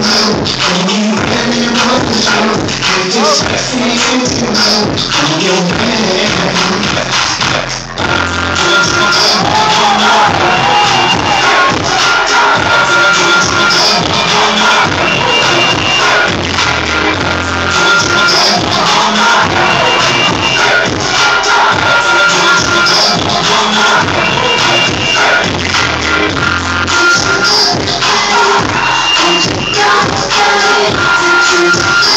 Can you let me run you? Can you set me into? I'm your man. Thank you.